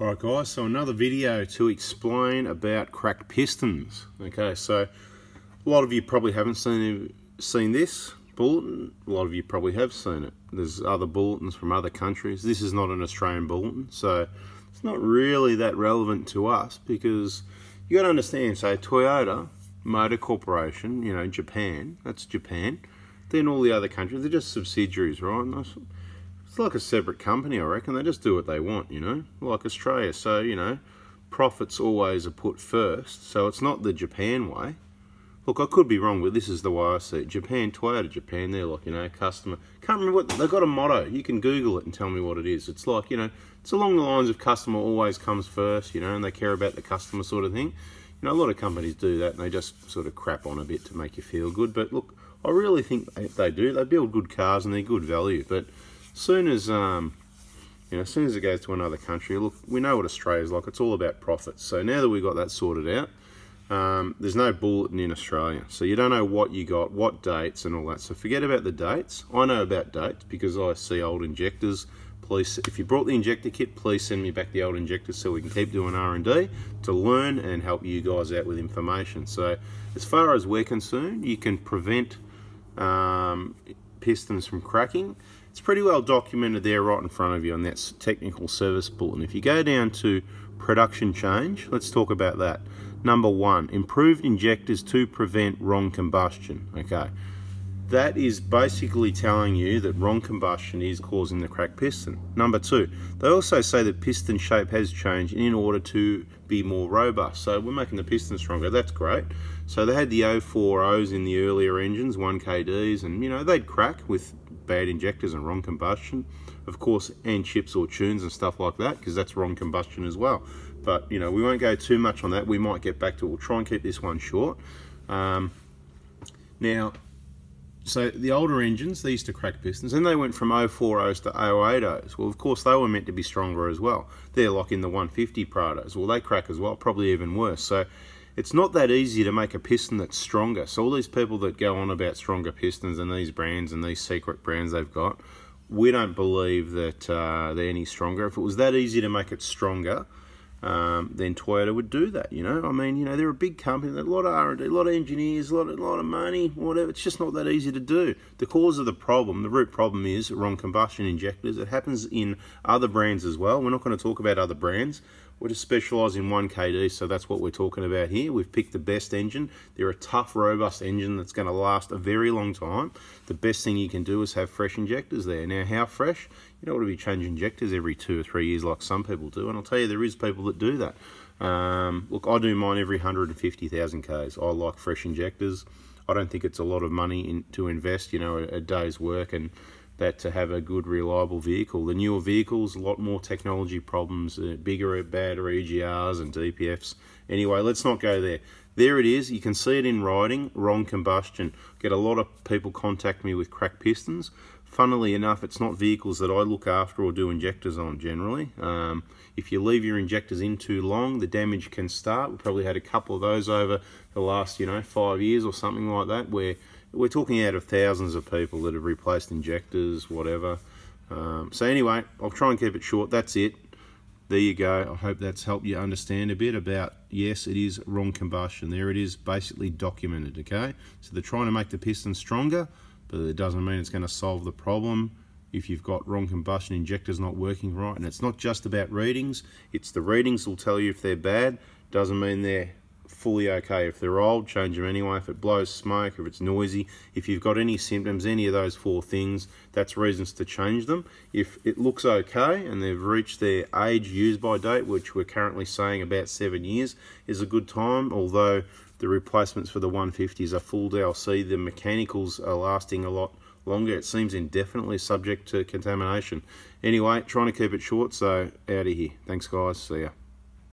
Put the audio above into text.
Alright guys, so another video to explain about cracked pistons. Okay, so a lot of you probably haven't seen seen this bulletin. A lot of you probably have seen it. There's other bulletins from other countries. This is not an Australian bulletin, so it's not really that relevant to us because you got to understand, say Toyota Motor Corporation, you know, Japan, that's Japan. Then all the other countries, they're just subsidiaries, right? It's like a separate company, I reckon. They just do what they want, you know, like Australia. So, you know, profits always are put first. So it's not the Japan way. Look, I could be wrong, but this is the way I see it. Japan, Toyota Japan, they're like, you know, customer. Can't remember what, they've got a motto. You can Google it and tell me what it is. It's like, you know, it's along the lines of customer always comes first, you know, and they care about the customer sort of thing. You know, a lot of companies do that and they just sort of crap on a bit to make you feel good. But look, I really think they do. They build good cars and they're good value. But soon as um, you know, as soon as it goes to another country, look, we know what Australia's like. It's all about profits. So now that we've got that sorted out, um, there's no bulletin in Australia. So you don't know what you got, what dates and all that. So forget about the dates. I know about dates because I see old injectors. Please, if you brought the injector kit, please send me back the old injectors so we can keep doing R&D to learn and help you guys out with information. So as far as we're concerned, you can prevent um, pistons from cracking. It's pretty well documented there right in front of you on that technical service bulletin. If you go down to production change, let's talk about that. Number one, improved injectors to prevent wrong combustion. Okay, that is basically telling you that wrong combustion is causing the cracked piston. Number two, they also say that piston shape has changed in order to be more robust. So we're making the piston stronger, that's great. So they had the 040s in the earlier engines, 1KDs, and you know, they'd crack with bad injectors and wrong combustion. Of course, and chips or tunes and stuff like that, because that's wrong combustion as well. But, you know, we won't go too much on that. We might get back to. We'll try and keep this one short. Um, now, so the older engines, they used to crack pistons, and they went from 040s to 080s. Well, of course, they were meant to be stronger as well. They're like in the 150 Prados. Well, they crack as well, probably even worse. So it's not that easy to make a piston that's stronger. So all these people that go on about stronger pistons and these brands and these secret brands they've got, we don't believe that uh, they're any stronger. If it was that easy to make it stronger, um, then Toyota would do that. You know, I mean, you know, they're a big company, a lot of R&D, a lot of engineers, a lot, a lot of money, whatever. It's just not that easy to do. The cause of the problem, the root problem, is wrong combustion injectors. It happens in other brands as well. We're not going to talk about other brands. We're just specialised in 1KD, so that's what we're talking about here. We've picked the best engine. They're a tough, robust engine that's going to last a very long time. The best thing you can do is have fresh injectors there. Now, how fresh? You don't want to be changing injectors every two or three years like some people do, and I'll tell you, there is people that do that. Um, look, I do mine every 150,000 Ks. I like fresh injectors. I don't think it's a lot of money in, to invest, you know, a, a day's work and that to have a good reliable vehicle. The newer vehicles, a lot more technology problems, uh, bigger battery, EGRs and DPFs. Anyway, let's not go there. There it is, you can see it in writing, wrong combustion. Get a lot of people contact me with cracked pistons. Funnily enough, it's not vehicles that I look after or do injectors on generally. Um, if you leave your injectors in too long, the damage can start. We probably had a couple of those over the last, you know, five years or something like that where we're talking out of thousands of people that have replaced injectors, whatever. Um, so anyway, I'll try and keep it short. That's it. There you go. I hope that's helped you understand a bit about, yes, it is wrong combustion. There it is, basically documented, okay? So they're trying to make the piston stronger, but it doesn't mean it's going to solve the problem if you've got wrong combustion injectors not working right. And it's not just about readings. It's the readings will tell you if they're bad. Doesn't mean they're fully okay. If they're old, change them anyway. If it blows smoke, if it's noisy, if you've got any symptoms, any of those four things, that's reasons to change them. If it looks okay and they've reached their age use by date, which we're currently saying about seven years, is a good time, although the replacements for the 150s are full DLC. The mechanicals are lasting a lot longer. It seems indefinitely subject to contamination. Anyway, trying to keep it short, so out of here. Thanks, guys. See ya.